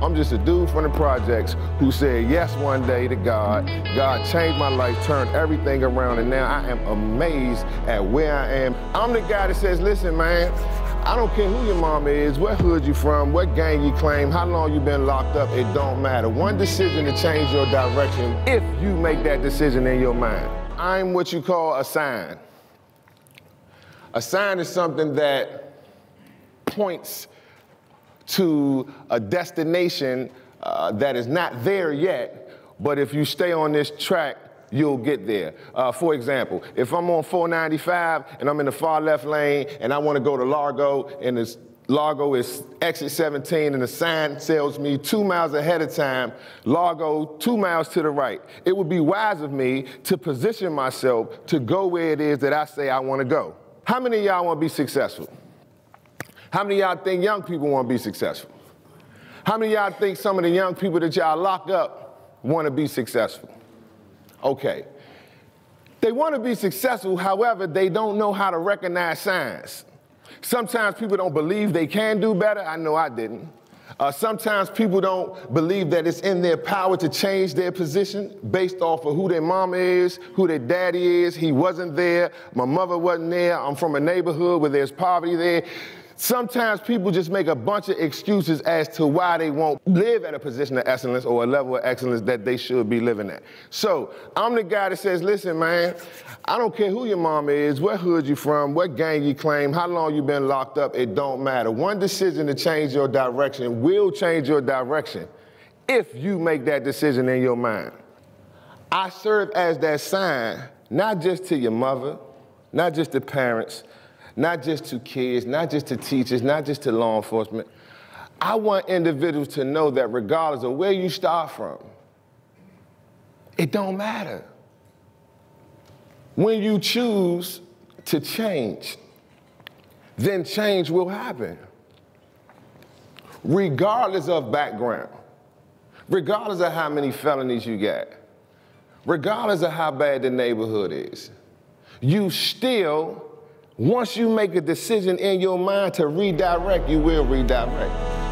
I'm just a dude from the projects who said yes one day to God. God changed my life, turned everything around, and now I am amazed at where I am. I'm the guy that says, listen, man, I don't care who your mama is, what hood you from, what gang you claim, how long you been locked up, it don't matter. One decision to change your direction if you make that decision in your mind. I'm what you call a sign. A sign is something that points to a destination uh, that is not there yet, but if you stay on this track, you'll get there. Uh, for example, if I'm on 495 and I'm in the far left lane and I want to go to Largo and it's Largo is exit 17 and the sign tells me two miles ahead of time, Largo two miles to the right. It would be wise of me to position myself to go where it is that I say I want to go. How many of y'all want to be successful? How many y'all think young people want to be successful? How many y'all think some of the young people that y'all lock up want to be successful? Okay. They want to be successful, however, they don't know how to recognize signs. Sometimes people don't believe they can do better. I know I didn't. Uh, sometimes people don't believe that it's in their power to change their position based off of who their mama is, who their daddy is. He wasn't there. My mother wasn't there. I'm from a neighborhood where there's poverty there. Sometimes people just make a bunch of excuses as to why they won't live at a position of excellence or a level of excellence that they should be living at. So I'm the guy that says, listen, man, I don't care who your mama is, what hood you from, what gang you claim, how long you been locked up, it don't matter. One decision to change your direction will change your direction if you make that decision in your mind. I serve as that sign, not just to your mother, not just to parents, not just to kids, not just to teachers, not just to law enforcement. I want individuals to know that regardless of where you start from, it don't matter. When you choose to change, then change will happen. Regardless of background, regardless of how many felonies you got, regardless of how bad the neighborhood is, you still once you make a decision in your mind to redirect, you will redirect.